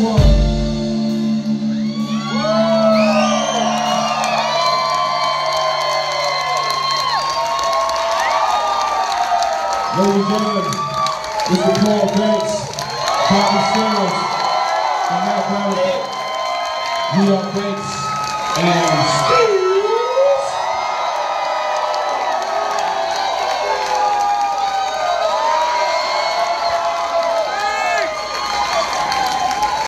Ladies and gentlemen, Mr. Paul Banks, Bobby Singles, and Matt Brown, New York Banks, and